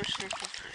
наушников.